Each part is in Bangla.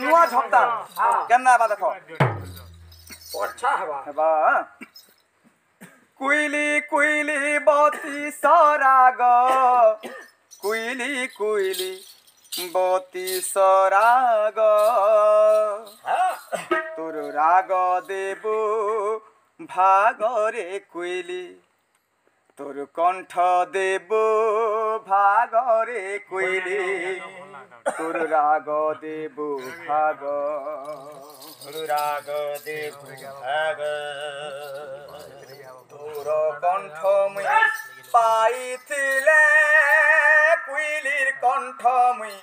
ନୂଆ ଝପ୍ତା କେନ୍ତା ହେବା ଦେଖ ହେବା কুইলি কুইলি বতি সরাগ। কুইলি কুইলি বতি সরাগ। তোর রাগ দেব ভাগরে কুইলি। তোর কণ্ঠ দেব ভাগরে কুইলি। গুরু রাগ দেবু ভাগ গুরু রাগ দেবু ভাগ তোর কণ্ঠ মুই পাইছিলে কুইলির কণ্ঠ মুই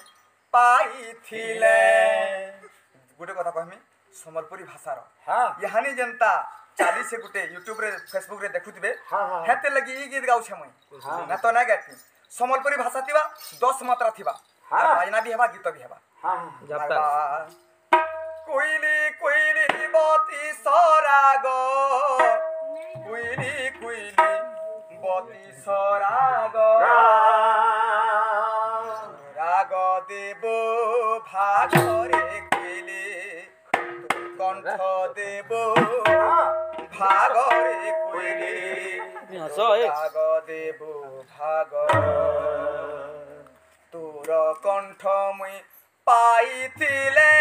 পাইছিলে গোটে কথা কহমি ସମ୍ବଲପୁରୀ ଭାଷାର ଇହାନି ଯେନ୍ତା ଚାଲିଛେ ଗୁଟେ ୟୁଟ୍ୟୁବରେ ଫେସବୁକରେ ଦେଖୁଥିବେ ହେତେ ଲାଗି ଇ ଗୀତ ଗାଉଛେ ମୁଇଁ ନା ତ ନାଇଁ ଗାଏତି ସମ୍ବଲପୁରୀ ଭାଷା ଥିବା ଦଶ ମାତ୍ରା ଥିବା আচ্ছা, বাজনা বি হেবা গীত বি। হেবা হ্যাঁ, হ্যাঁ, হ্যাঁ। কুইলি কুইলি বতি সরাগ। কুইলি কুইলি বতি সরাগ। রাগ দেব ভাগরে কুইলি। কণ্ঠ দেব ভাগরে কুইলি। রাগ দেব ভাগ তোর কণ্ঠ মুই পাইছিলে।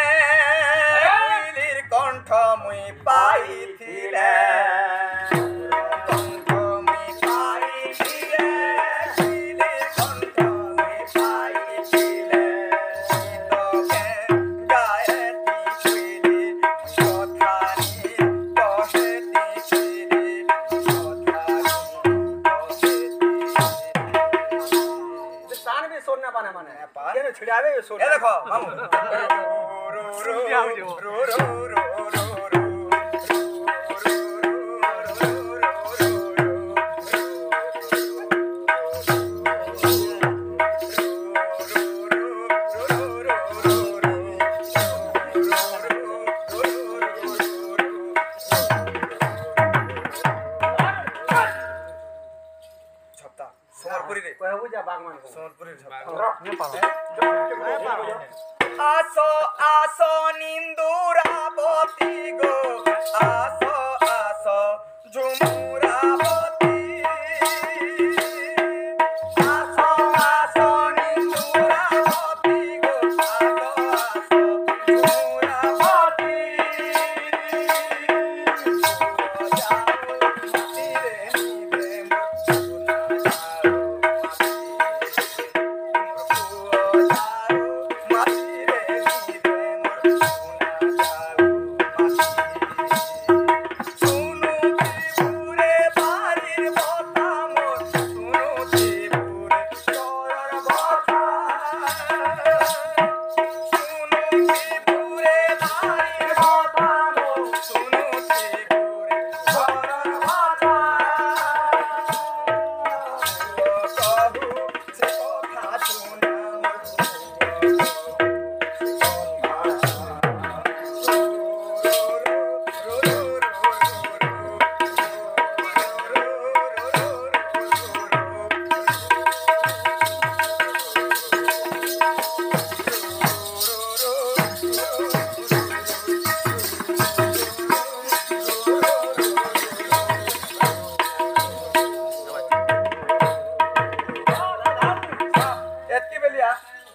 কুইলির কণ্ঠ মুই পাইছিলে। माने माने पान सो देखो रो रो रो रो सोनपुरी आसो आसो निंदुरा बोती गो।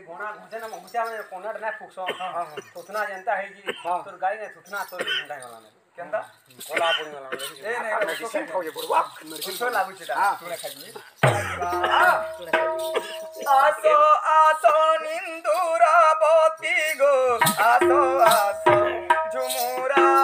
તે ગોણા ઘૂંચે ને ઘૂંચ્યા મને કોનટ ના ફૂકશો થૂથના જનતા હે જી તોર ગાય ને થૂથના તોર ઢાઈ વાળા કેંતા ઓલા પડી વાળા એ ને મેડિસિન ખાવજે બરવા મેડિસિન લાગુ છે હા તુને ખાજી આસો આસો નિંદુરા બોતી ગો આસો આસો ઝુમુરા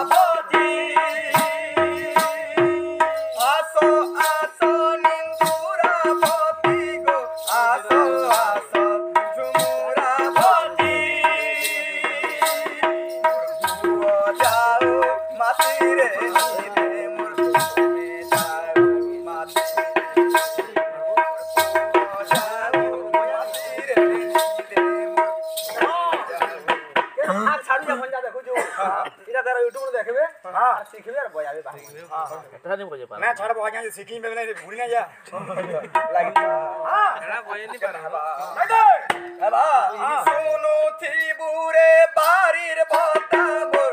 सुनो थी बुरे बारीर बताबो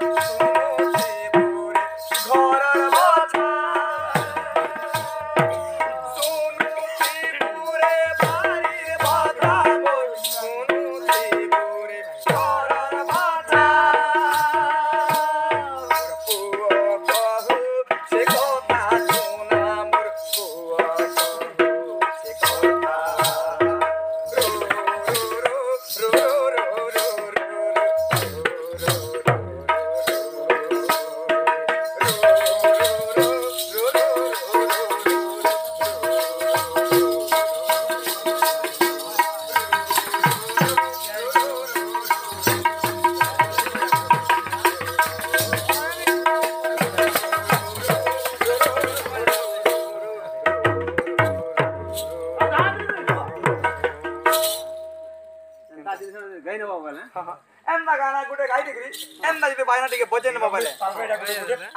ಗೈನ ಮೊಬೈಲ್ ಎಂದ ಗಾನ ಗುಡೆ ಗಾಯಿ ದಿಗ್ರಿ ಎಂದ ಇದು ಬಾಯಿನ ಟಿಗೆ ಭಜನ ಮೊಬೈಲ್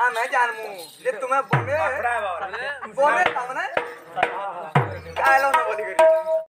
ಆಮೆ ಜಾನ್ ಮು ಲೆ ತುಮೆ ಬೋನೆ ಬೋನೆ ತಮನೆ ಕಾಯಲೋ ನ ಬೋದಿಗ್ರಿ